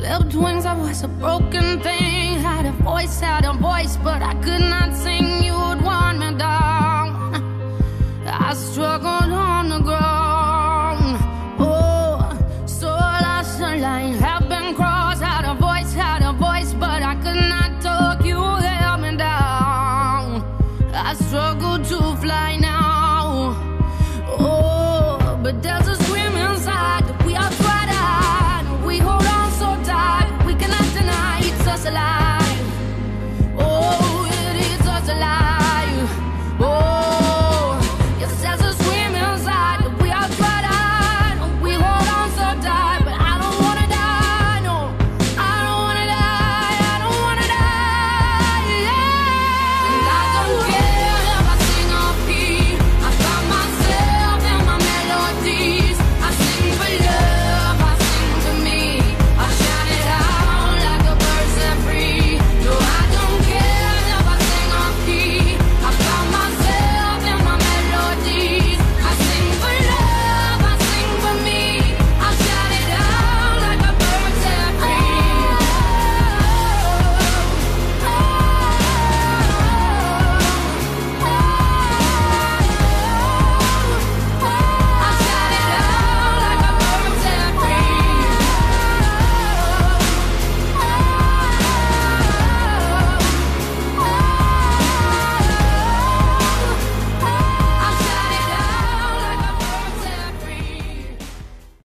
Left wings, I was a broken thing. Had a voice, had a voice, but I could not sing. You would want me down. I struggled.